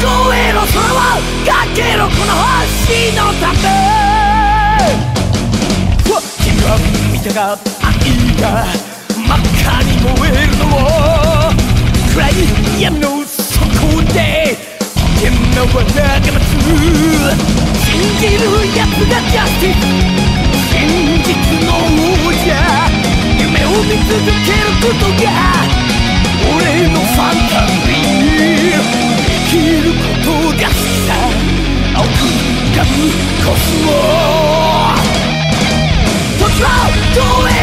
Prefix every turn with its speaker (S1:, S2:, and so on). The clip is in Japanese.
S1: Go in or throw out! God, get up on the horse, see no time. が愛が真っ赤に燃えるのも暗い闇の底で現場は長待つ信じる奴がジャスティス真実の王者夢を見続けることが俺のファンタジー生きることがさ青く浮かぶコスモ How do it?